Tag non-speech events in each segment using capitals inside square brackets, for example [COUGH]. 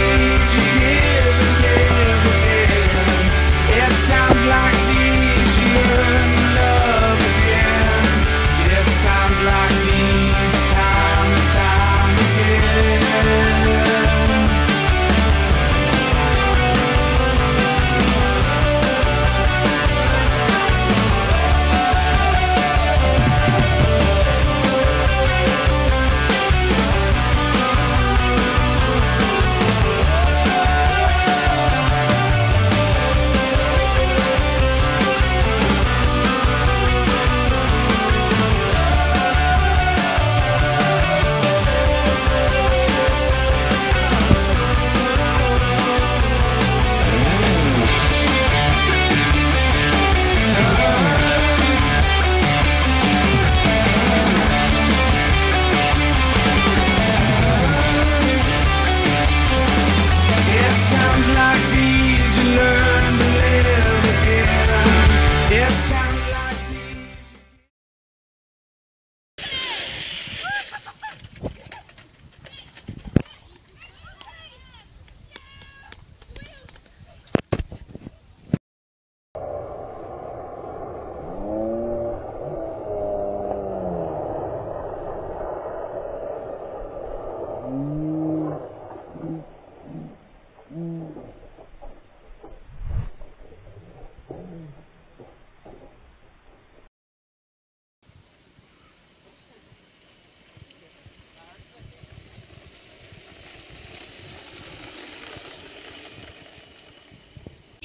These you give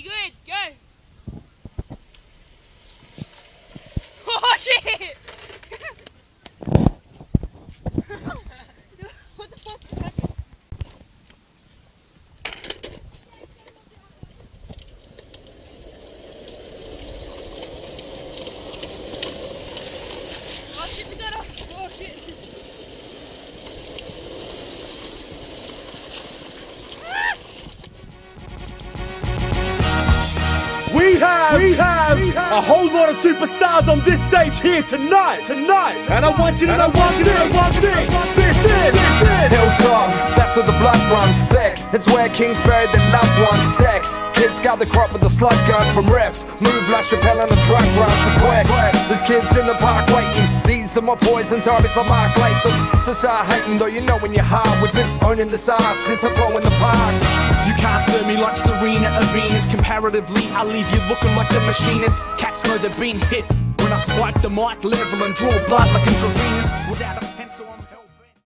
good? Go. [LAUGHS] Oh shit! [LAUGHS] Oh shit! We have, we have, a whole lot of superstars on this stage here tonight, tonight. And I want you to know one thing, one thing. This is, this is. Hilltop, that's where the blood runs thick. It's where kings bury their loved ones sick. Kids gather crop with a slug gun from reps. Move like Chappelle and the truck runs so quick. There's kids in the park waiting. These are my poison targets for Mark Latham. So start hating though you know when you're hard. We've been owning this art since I flow in the park. You can't turn me like Serena. Comparatively, I leave you looking like a machinist. Cats know they've been hit when I spike the mic level and draw blood like intravenous. Without